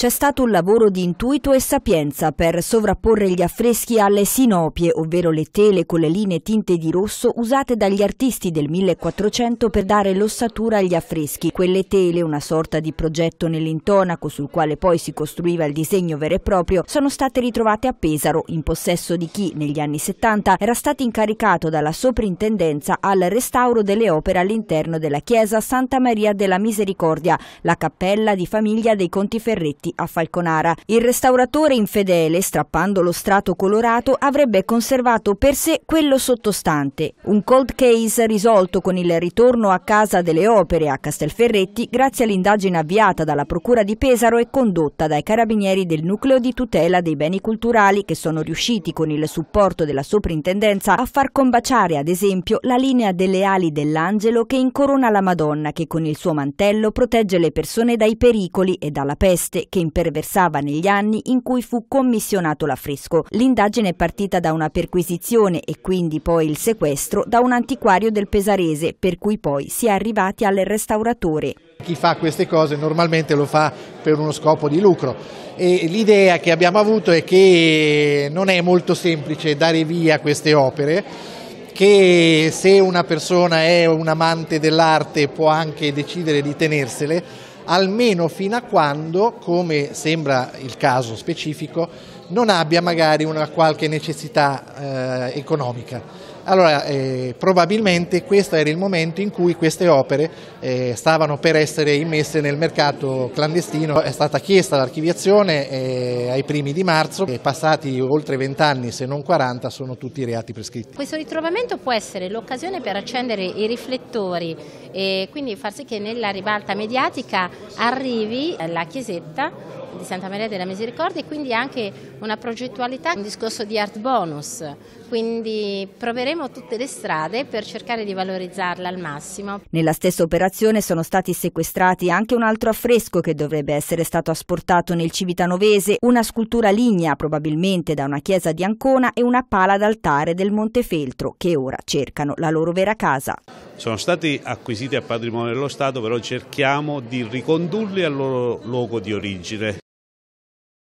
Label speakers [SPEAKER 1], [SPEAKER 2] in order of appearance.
[SPEAKER 1] C'è stato un lavoro di intuito e sapienza per sovrapporre gli affreschi alle sinopie, ovvero le tele con le linee tinte di rosso usate dagli artisti del 1400 per dare l'ossatura agli affreschi. Quelle tele, una sorta di progetto nell'intonaco sul quale poi si costruiva il disegno vero e proprio, sono state ritrovate a Pesaro, in possesso di chi negli anni 70 era stato incaricato dalla soprintendenza al restauro delle opere all'interno della chiesa Santa Maria della Misericordia, la cappella di famiglia dei Conti Ferretti a Falconara. Il restauratore infedele, strappando lo strato colorato, avrebbe conservato per sé quello sottostante. Un cold case risolto con il ritorno a casa delle opere a Castelferretti grazie all'indagine avviata dalla Procura di Pesaro e condotta dai carabinieri del nucleo di tutela dei beni culturali che sono riusciti con il supporto della soprintendenza a far combaciare ad esempio la linea delle ali dell'angelo che incorona la Madonna che con il suo mantello protegge le persone dai pericoli e dalla peste che imperversava negli anni in cui fu commissionato l'affresco. L'indagine è partita da una perquisizione e quindi poi il sequestro da un antiquario del Pesarese, per cui poi si è arrivati al restauratore.
[SPEAKER 2] Chi fa queste cose normalmente lo fa per uno scopo di lucro e l'idea che abbiamo avuto è che non è molto semplice dare via queste opere che se una persona è un amante dell'arte può anche decidere di tenersele almeno fino a quando, come sembra il caso specifico, non abbia magari una qualche necessità eh, economica. Allora, eh, probabilmente questo era il momento in cui queste opere eh, stavano per essere immesse nel mercato clandestino. È stata chiesta l'archiviazione eh, ai primi di marzo e passati oltre 20 anni, se non 40, sono tutti i reati prescritti.
[SPEAKER 3] Questo ritrovamento può essere l'occasione per accendere i riflettori e quindi far sì che nella ribalta mediatica arrivi la chiesetta di Santa Maria della Misericordia e quindi anche una progettualità, un discorso di art bonus, quindi proveremo tutte le strade per cercare di valorizzarla al massimo.
[SPEAKER 1] Nella stessa operazione sono stati sequestrati anche un altro affresco che dovrebbe essere stato asportato nel Civitanovese, una scultura lignea probabilmente da una chiesa di Ancona e una pala d'altare del Montefeltro che ora cercano la loro vera casa.
[SPEAKER 4] Sono stati acquisiti a patrimonio dello Stato, però cerchiamo di ricondurli al loro luogo di origine